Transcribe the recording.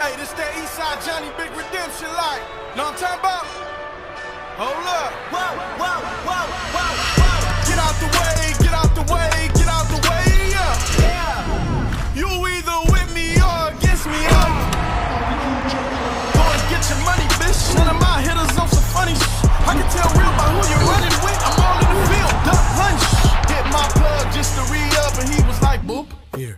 Hey, this that Eastside Johnny Big Redemption like. Know what I'm talking about? Hold up. Whoa, whoa, whoa, whoa, whoa. Get out the way, get out the way, get out the way, yeah. yeah. You either with me or against me, yeah. Go and get your money, bitch. None of my hitters on some funny shit. I can tell real by who you're running with. I'm all in the field, duck punch. Hit my plug just to re-up and he was like, boop. Here.